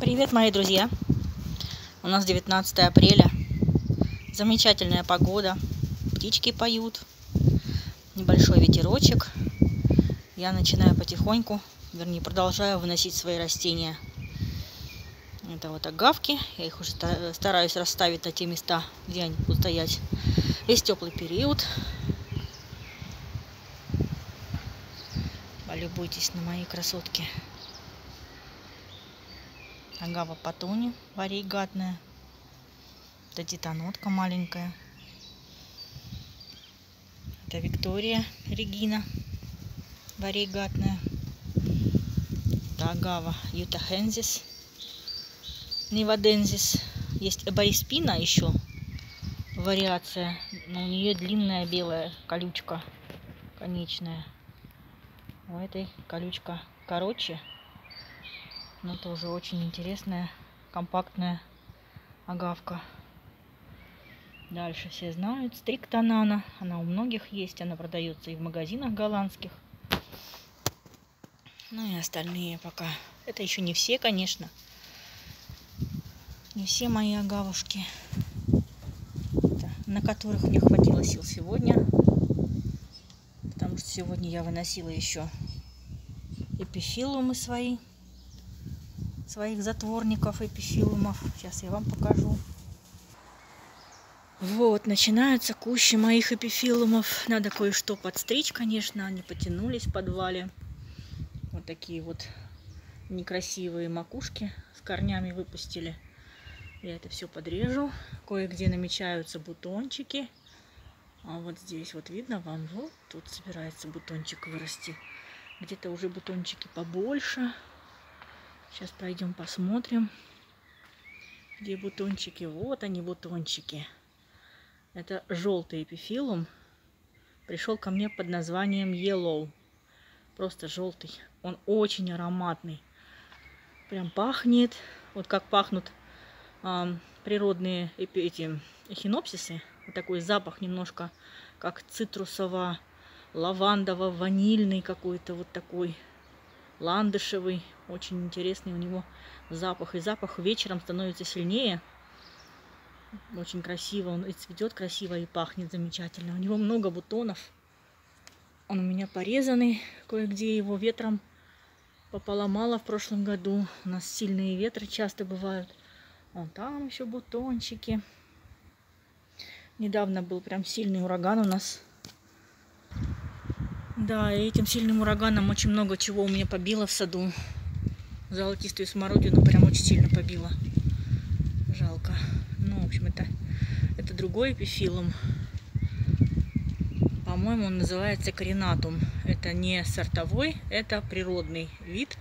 Привет, мои друзья! У нас 19 апреля. Замечательная погода. Птички поют. Небольшой ветерочек. Я начинаю потихоньку, вернее, продолжаю выносить свои растения. Это вот агавки. Я их уже стараюсь расставить на те места, где они будут стоять весь теплый период. Полюбуйтесь на мои красотки. Агава патони варигатная. Это титанотка маленькая. Это Виктория Регина варигатная. Это агава ютахензис невадензис. Есть эбариспина еще вариация, но у нее длинная белая колючка конечная. У этой колючка короче, но тоже очень интересная, компактная агавка. Дальше все знают. Стриктонана. Она у многих есть. Она продается и в магазинах голландских. Ну и остальные пока. Это еще не все, конечно. Не все мои агавушки, на которых мне хватило сил сегодня. Потому что сегодня я выносила еще эпифилумы свои. Своих затворников эпифилумов. Сейчас я вам покажу. Вот, начинаются кущи моих эпифилумов. Надо кое-что подстричь, конечно. Они потянулись в подвале. Вот такие вот некрасивые макушки с корнями выпустили. Я это все подрежу. Кое-где намечаются бутончики. А вот здесь вот видно вам, вот тут собирается бутончик вырасти. Где-то уже бутончики побольше. Сейчас пройдем посмотрим, где бутончики. Вот они бутончики. Это желтый эпифилум. Пришел ко мне под названием Yellow. Просто желтый. Он очень ароматный. Прям пахнет. Вот как пахнут э, природные эти эхинопсисы. Вот такой запах немножко как цитрусово, лавандово, ванильный какой-то вот такой ландышевый. Очень интересный у него запах. И запах вечером становится сильнее. Очень красиво. Он и цветет красиво, и пахнет замечательно. У него много бутонов. Он у меня порезанный. Кое-где его ветром пополомало в прошлом году. У нас сильные ветры часто бывают. Вон там еще бутончики. Недавно был прям сильный ураган у нас. Да, и этим сильным ураганом очень много чего у меня побило в саду. Золотистую смородину прям очень сильно побило. Жалко. Ну, в общем, это, это другой эпифилум. По-моему, он называется коренатум. Это не сортовой, это природный вид.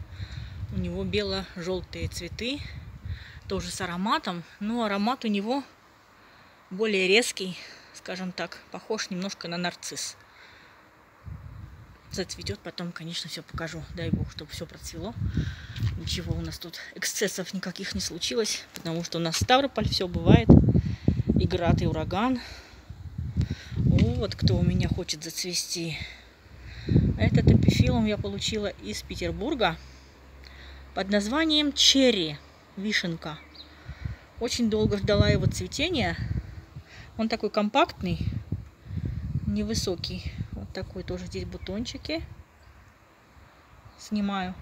У него бело-желтые цветы тоже с ароматом, но аромат у него более резкий, скажем так, похож немножко на нарцисс. Зацветет, потом, конечно, все покажу. Дай бог, чтобы все процвело. Ничего у нас тут эксцессов никаких не случилось, потому что у нас Ставрополь все бывает. И град, и ураган. Вот кто у меня хочет зацвести. Этот эпифилум я получила из Петербурга под названием черри вишенка. Очень долго ждала его цветения. Он такой компактный, невысокий. Такой тоже здесь бутончики. Снимаю.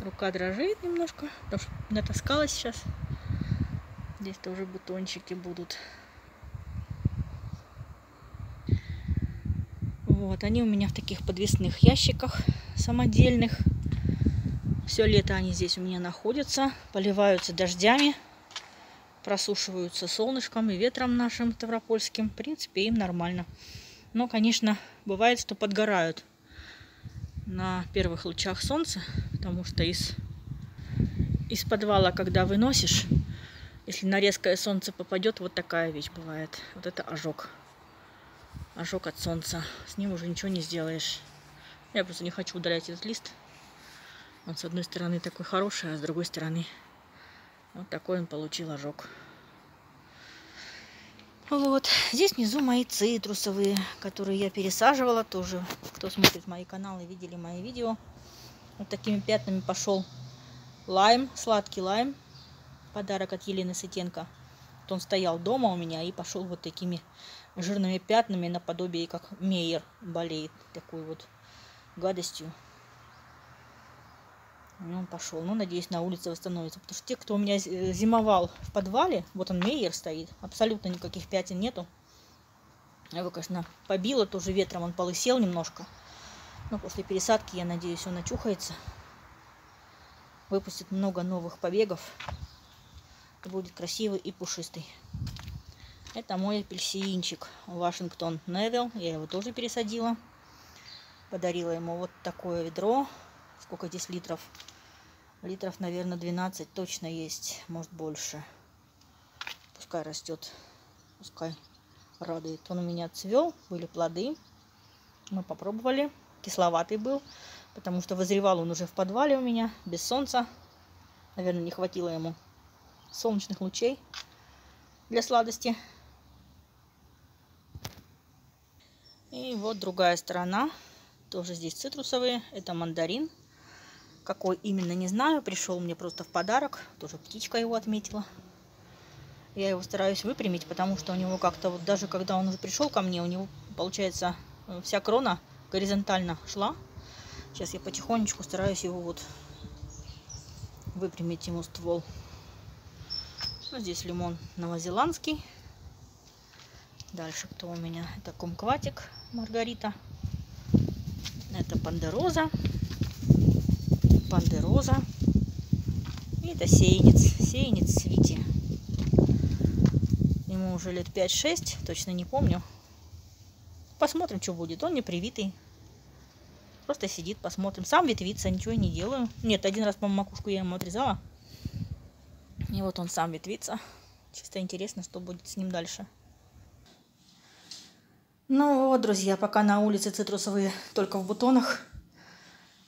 Рука дрожит немножко, потому что натаскалась сейчас. Здесь тоже бутончики будут. Вот, они у меня в таких подвесных ящиках самодельных. Все лето они здесь у меня находятся, поливаются дождями, просушиваются солнышком и ветром нашим ставропольским. В принципе, им нормально. Но, конечно, бывает, что подгорают на первых лучах солнца, потому что из, из подвала, когда выносишь, если на резкое солнце попадет, вот такая вещь бывает. Вот это ожог. Ожог от солнца. С ним уже ничего не сделаешь. Я просто не хочу удалять этот лист. Он с одной стороны такой хороший, а с другой стороны вот такой он получил ожог. Вот. Здесь внизу мои цитрусовые, которые я пересаживала тоже. Кто смотрит мои каналы, видели мои видео. Вот такими пятнами пошел лайм, сладкий лайм. Подарок от Елены Сытенко. Вот он стоял дома у меня и пошел вот такими жирными пятнами наподобие, как Мейер болеет такой вот гадостью. И он пошел. Ну, надеюсь, на улице восстановится. Потому что те, кто у меня зимовал в подвале, вот он Мейер стоит, абсолютно никаких пятен нету. Его, конечно, побило тоже ветром, он полысел немножко. Но после пересадки, я надеюсь, он очухается. Выпустит много новых побегов. И будет красивый и пушистый. Это мой апельсинчик Вашингтон Невил. Я его тоже пересадила. Подарила ему вот такое ведро. Сколько здесь литров? Литров, наверное, 12 точно есть. Может, больше. Пускай растет. Пускай радует. Он у меня цвел, были плоды. Мы попробовали. Кисловатый был, потому что вызревал он уже в подвале у меня, без солнца. Наверное, не хватило ему солнечных лучей для сладости. И вот другая сторона. Тоже здесь цитрусовые. Это мандарин. Какой именно, не знаю. Пришел мне просто в подарок. Тоже птичка его отметила. Я его стараюсь выпрямить, потому что у него как-то вот даже когда он уже пришел ко мне, у него получается вся крона горизонтально шла. Сейчас я потихонечку стараюсь его вот выпрямить ему ствол. Ну, здесь лимон новозеландский. Дальше кто у меня? Это кумкватик Маргарита. Это пандероза. Пандероза. И это сеянец. Сеянец свити. Ему уже лет 5-6, точно не помню. Посмотрим, что будет. Он не привитый. Просто сидит, посмотрим. Сам ветвится, ничего не делаю. Нет, один раз, по-моему, макушку я ему отрезала. И вот он сам ветвится. Чисто интересно, что будет с ним дальше. Ну вот, друзья, пока на улице цитрусовые только в бутонах.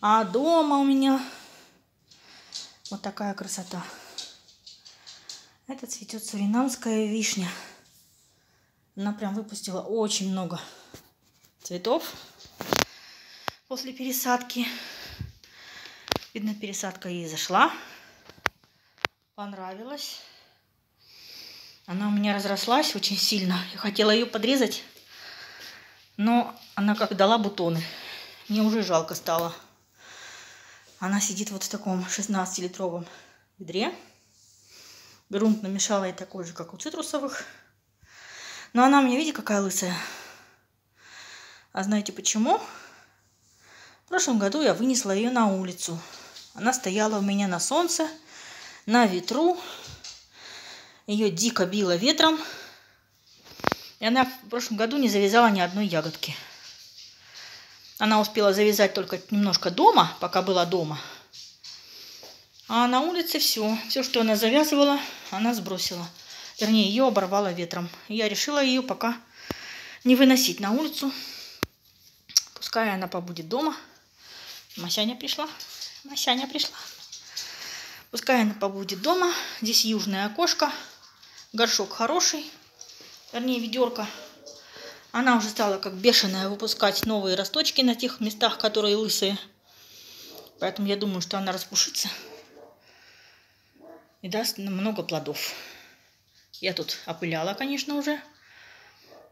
А дома у меня вот такая красота. Это цветет суринамская вишня. Она прям выпустила очень много цветов после пересадки. Видно, пересадка ей зашла. Понравилась. Она у меня разрослась очень сильно. Я хотела ее подрезать, но она как дала бутоны. Мне уже жалко стало. Она сидит вот в таком 16-литровом ведре. Грунт намешала и такой же, как у цитрусовых. Но она мне, видите, какая лысая. А знаете почему? В прошлом году я вынесла ее на улицу. Она стояла у меня на солнце, на ветру. Ее дико било ветром. И она в прошлом году не завязала ни одной ягодки. Она успела завязать только немножко дома, пока была дома. А на улице все. Все, что она завязывала, она сбросила. Вернее, ее оборвало ветром. Я решила ее пока не выносить на улицу. Пускай она побудет дома. Масяня пришла. Масяня пришла. Пускай она побудет дома. Здесь южное окошко. Горшок хороший. Вернее, ведерко. Она уже стала как бешеная выпускать новые росточки на тех местах, которые лысые. Поэтому я думаю, что она распушится и даст много плодов. Я тут опыляла, конечно, уже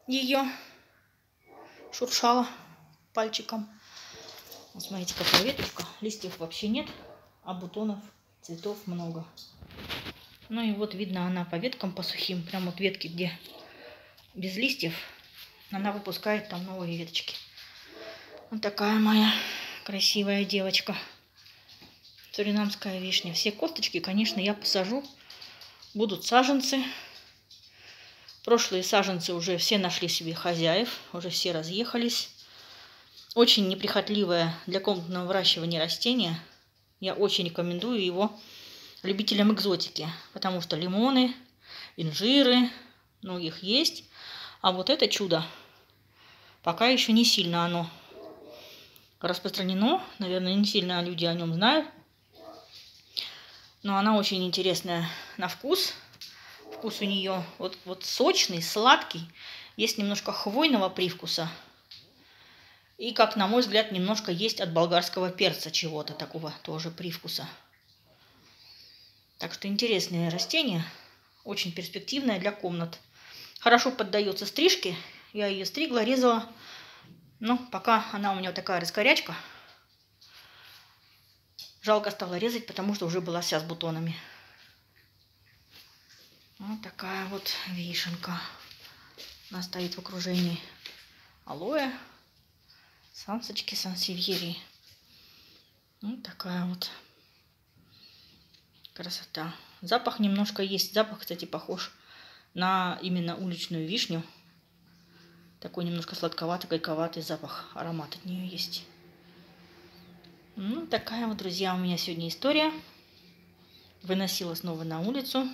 ее. Шуршала пальчиком. Вот смотрите, какая веточка. Листьев вообще нет, а бутонов, цветов много. Ну и вот видно она по веткам, по сухим. Прям вот ветки, где без листьев, она выпускает там новые веточки. Вот такая моя красивая девочка. Суринамская вишня. Все косточки, конечно, я посажу. Будут саженцы. Прошлые саженцы уже все нашли себе хозяев. Уже все разъехались. Очень неприхотливое для комнатного выращивания растение. Я очень рекомендую его любителям экзотики. Потому что лимоны, инжиры, многих есть. А вот это чудо пока еще не сильно оно распространено. Наверное, не сильно люди о нем знают. Но она очень интересная на вкус. Вкус у нее вот, вот сочный, сладкий. Есть немножко хвойного привкуса. И, как на мой взгляд, немножко есть от болгарского перца чего-то такого тоже привкуса. Так что интересное растение, очень перспективное для комнат. Хорошо поддается стрижке. Я ее стригла, резала. Но пока она у меня такая раскорячка. Жалко стало резать, потому что уже была вся с бутонами. Вот такая вот вишенка. Она стоит в окружении алоэ, сансочки, сансевьерии. Вот такая вот красота. Запах немножко есть. Запах, кстати, похож на именно уличную вишню. Такой немножко сладковатый, гайковатый запах. Аромат от нее есть. Ну, такая вот, друзья, у меня сегодня история. Выносила снова на улицу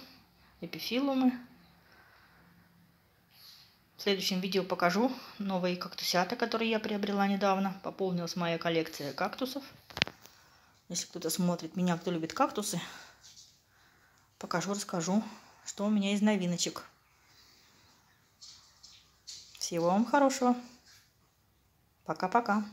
эпифилумы. В следующем видео покажу новые кактусята, которые я приобрела недавно. Пополнилась моя коллекция кактусов. Если кто-то смотрит меня, кто любит кактусы, покажу, расскажу, что у меня из новиночек. Всего вам хорошего. Пока-пока.